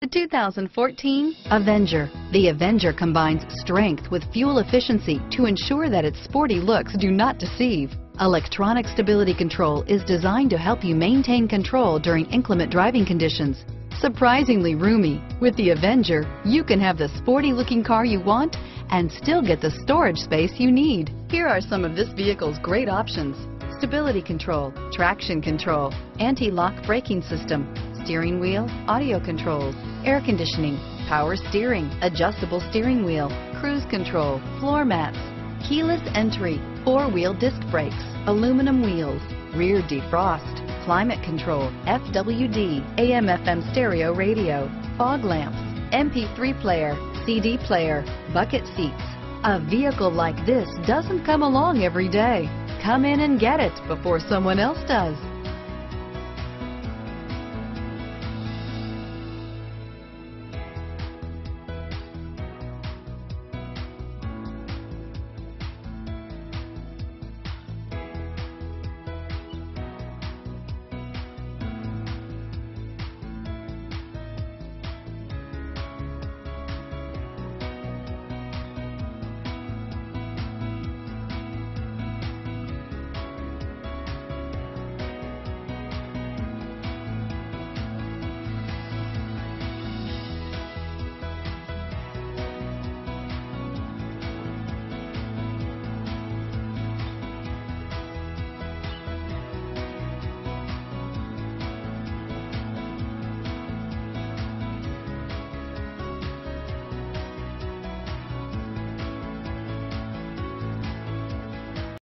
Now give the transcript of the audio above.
The 2014 Avenger. The Avenger combines strength with fuel efficiency to ensure that its sporty looks do not deceive. Electronic stability control is designed to help you maintain control during inclement driving conditions. Surprisingly roomy, with the Avenger, you can have the sporty looking car you want and still get the storage space you need. Here are some of this vehicle's great options. Stability control, traction control, anti-lock braking system, steering wheel, audio controls, air conditioning, power steering, adjustable steering wheel, cruise control, floor mats, keyless entry, four-wheel disc brakes, aluminum wheels, rear defrost, climate control, FWD, AM FM stereo radio, fog lamps, MP3 player, CD player, bucket seats. A vehicle like this doesn't come along every day. Come in and get it before someone else does.